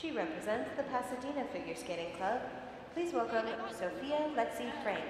She represents the Pasadena Figure Skating Club. Please welcome Sofia Lexi Frank.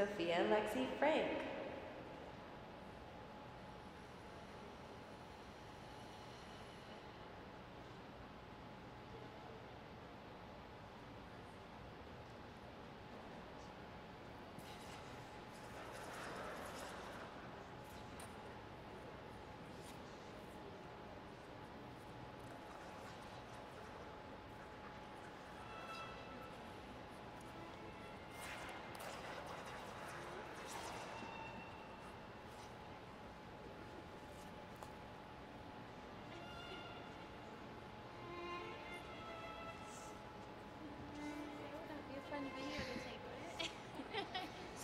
Sofia Lexi Frank.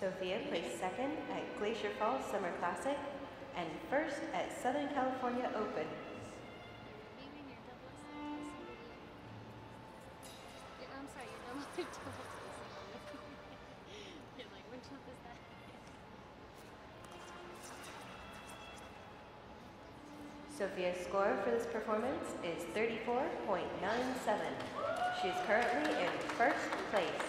Sofia placed second at Glacier Falls Summer Classic and first at Southern California Open. Sofia's score for this performance is 34.97. She is currently in first place.